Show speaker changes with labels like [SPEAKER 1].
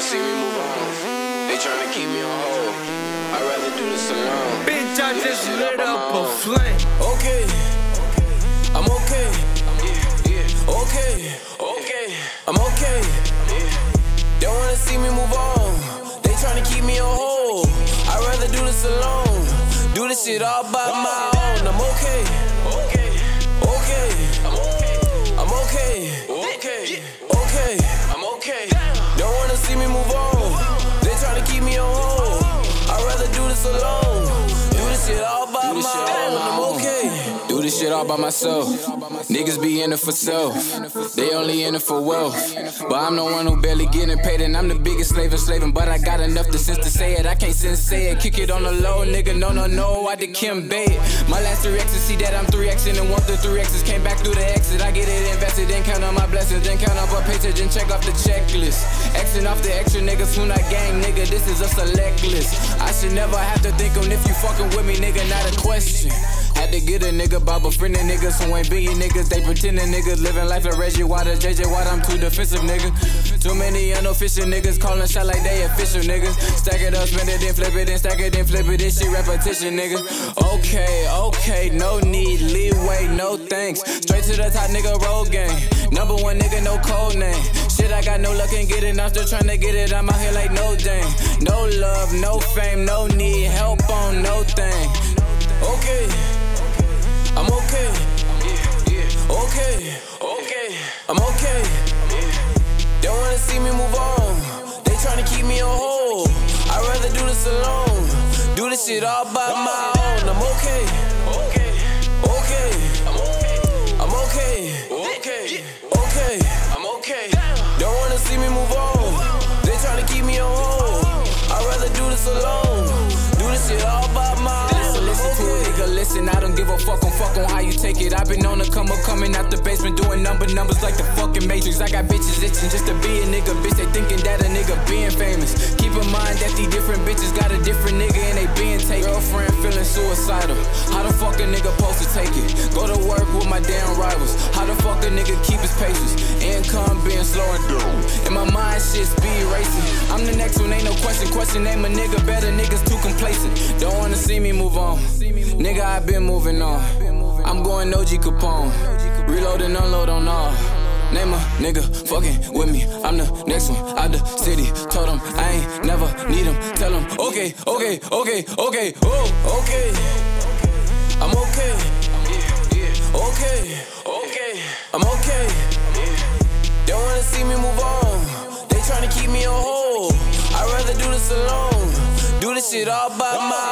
[SPEAKER 1] to see me move on. They trying to keep me on hold. I'd rather do this alone. Bitch, I yeah, just lit up, a flame. Okay,
[SPEAKER 2] I'm okay.
[SPEAKER 1] Okay,
[SPEAKER 2] okay, I'm okay.
[SPEAKER 1] They wanna see me move on. They trying to keep me on hold. I'd rather do this alone. Do this shit all by my own. I'm okay.
[SPEAKER 3] See me move on. This shit all by myself. Niggas be in it for self. They only in it for wealth. But I'm the one who barely getting paid, and I'm the biggest slave and slaving. But I got enough to sense to say it. I can't sense say it. Kick it on the low, nigga. No, no, no. I did Kim bait. My last three X's, see that I'm three Xing and one through three X's. Came back through the exit. I get it invested, then count on my blessings, then count up a paycheck, then check off the checklist. Xing off the extra niggas who not gang, nigga. This is a select list. I should never have to think on if you fucking with me, nigga. Not a question. To get a nigga by befriending niggas who ain't being niggas. They pretending niggas living life like Reggie Water, JJ Watt. I'm too defensive, nigga. Too many unofficial niggas calling shot like they official niggas. Stack it up, spend it, then flip it, then stack it, then flip it. This shit repetition, nigga. Okay, okay, no need, leeway, no thanks. Straight to the top, nigga, road gang. Number one nigga, no code name. Shit, I got no luck in getting, I'm still trying to get it. I'm out here like no dang. No love, no fame, no need help on no thing.
[SPEAKER 1] Okay, shit all by my own. I'm okay.
[SPEAKER 2] Okay,
[SPEAKER 1] Okay,
[SPEAKER 2] I'm okay.
[SPEAKER 1] I'm okay.
[SPEAKER 2] Okay,
[SPEAKER 1] Okay,
[SPEAKER 2] I'm okay.
[SPEAKER 1] don't wanna see me move on. They tryna keep me on hold. I'd rather do this alone. Do this shit all by my own.
[SPEAKER 3] Listen, listen to
[SPEAKER 1] okay.
[SPEAKER 3] nigga, listen. I don't give a fuck on fuck on how you take it. I've been on the come up, coming out the basement, doing number numbers like the fucking Matrix. I got bitches itching just to be a nigga, bitch. They thinking that a nigga being famous. Keep in mind that these different bitches got a different nigga suicidal. How the fuck a nigga supposed to take it? Go to work with my damn rivals. How the fuck a nigga keep his patience? Income being slowing down. In my mind, shit speed racing. I'm the next one, ain't no question. Question name a nigga better, niggas too complacent. Don't wanna see me move on. Nigga, I been moving on. I'm going OG Capone. Reload and unload on all. Name a nigga fucking with me. I'm next one out the city. Told him I ain't never need him. Tell him, okay, okay, okay, okay, oh.
[SPEAKER 1] Okay, I'm okay. Okay,
[SPEAKER 2] okay.
[SPEAKER 1] I'm okay. Don't wanna see me move on. They tryna keep me on hold. I'd rather do this alone. Do this shit all by my